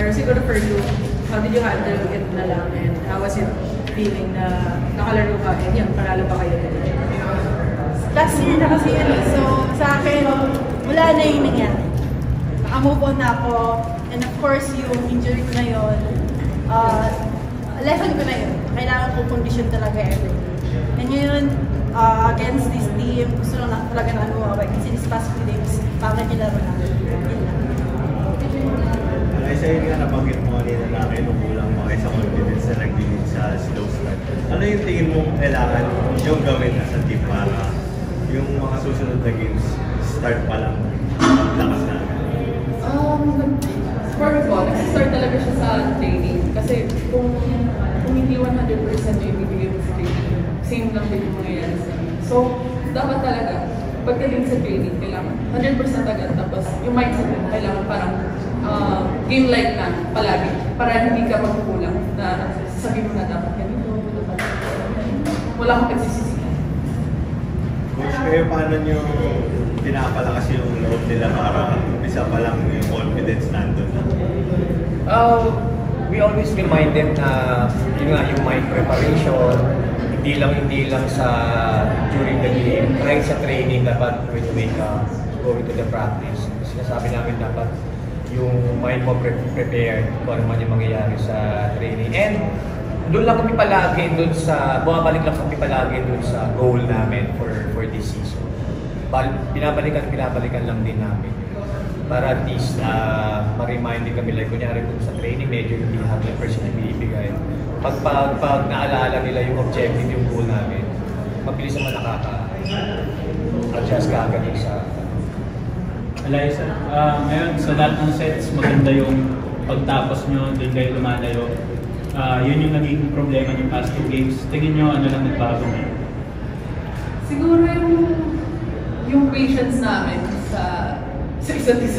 Pero siguro for you, how did you handle it na lang and how was it feeling na nakalaro ka and yun, panalo pa kayo today? Last year na kasi yun. So, sa akin, wala na yung nangyari. Naka-move on na ako. And of course, yung injury ko na yun, uh, lesson ko na yun. Kailangan ko condition talaga every day. And yun, uh, against this team, gusto lang na talaga na ano, kasi this past few days, bakit nilaro namin. Yun lang. Ay, sa'yo nga nabanggit mo kanina na kayo kulang mga isang confidence na nag sa slow start. Ano yung tingin mo kailangan yung gawin as a team para yung mga susunod na games start pa lang lakas na? Um, for ko, nag-start talaga siya sa training. Kasi kung, kung hindi 100% yung ibibigay mo sa training, same lang din yung mangyayari sa. So, dapat talaga, pagdating sa training, kailangan 100% agad. Tapos, yung mindset mo, kailangan parang uh, game-like na palagi. Para hindi ka magkukulang na sasabihin mo na dapat ganito, ganito. Wala kang pagsisisihan. Coach, kayo paano nyo pinapalakas yung loob nila para umpisa pa lang yung confidence nandun na? Uh, we always remind them na yun nga yung mind preparation, hindi lang hindi lang sa during the game, right sa training dapat when you wake up, going to the practice. Sinasabi namin dapat yung mind mo pre- prepared kung ano man yung mangyayari sa training. And doon lang kami palagi doon sa bumabalik lang kami palagi doon sa goal namin for for this season. Bal, binabalikan binabalikan lang din namin para at least uh, ma-remind din kami like kunyari kung sa training medyo hindi 100% yung binibigay. Pag, pag, pag naalala nila yung objective, yung goal namin, mabilis naman nakaka-adjust ka agad sa Eliza, uh, ngayon sa lahat ng sets, maganda yung pagtapos nyo, doon kayo lumalayo. Uh, yun yung naging problema yung past two games. Tingin nyo ano lang nagbago ngayon? Siguro yung yung patience namin sa sa isa't isa.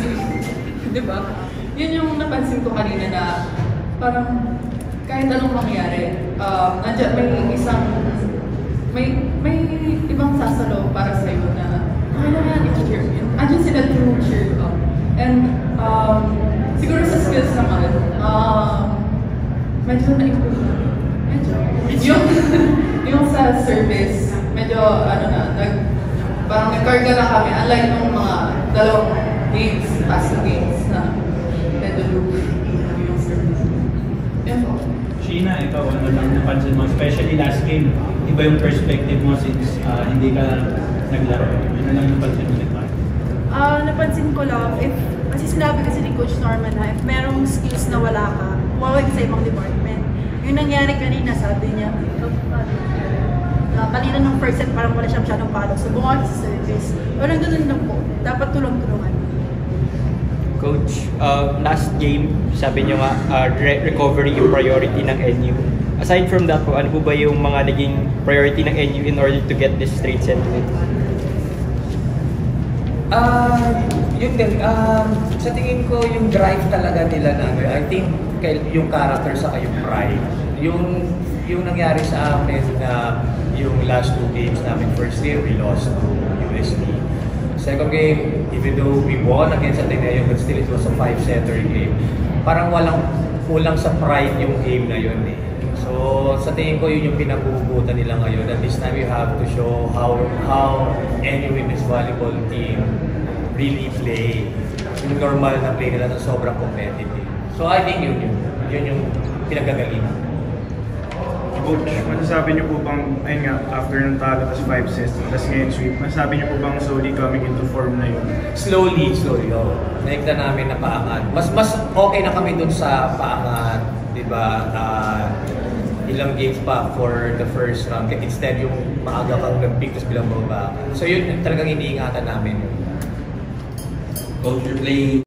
Di ba? Yun yung napansin ko kanina na parang kahit anong mangyari, um, andyan, may isang may may ibang sasalo para sa iyo na okay lang yan, Andyan sila to cheer up. And um, siguro sa skills naman, um, medyo na-improve na. Medyo. Yung, yung sa service, medyo ano na, nag, parang nagkarga na kami. Unlike nung mga dalawang games, past games na medyo loop yung service. Yan po. Sheena, ikaw ano lang napansin mo, especially last game, iba yung perspective mo since uh, hindi ka naglaro. Ano lang napansin mo Ah, napansin ko lang, if, kasi sinabi kasi ni Coach Norman na if merong skills na wala ka, huwag sa ibang department. Yung nangyari kanina, sabi niya, na kanina nung first set parang wala siya masyadong follow. So bumawag sa service. Walang ganun lang po. Dapat tulong-tulungan. Coach, uh, last game, sabi niyo nga, uh, re- recovery yung priority ng NU. Aside from that po, ano po ba yung mga naging priority ng NU in order to get this straight set? Ah, yun din. Um, sa tingin ko, yung drive talaga nila na, I think, kay- yung character sa yung pride. Yung, yung nangyari sa amin na yung last two games namin, first year, we lost to USD. Second game, even though we won against Ateneo, but still it was a five-setter game. Parang walang kulang sa pride yung game na yun eh. So, sa tingin ko, yun yung pinagugutan nila ngayon. At this time, you have to show how how any women's volleyball team really play. Yung normal na play nila na sobrang competitive. So, I think yun yun. Yun yung pinagagalingan. Coach, masasabi niyo po bang, ayun nga, after ng talo, tapos 5 sets, tapos ngayon sweep, masasabi niyo po bang slowly coming into form na yun? Slowly, slowly, oh. Nakikita namin na paangat. Mas mas okay na kami dun sa paangat, di ba? Ah, ilang games pa for the first round. Instead, yung maaga kang nag-pick, tapos bilang bababa ka. So yun, talagang iniingatan namin. Coach, you're playing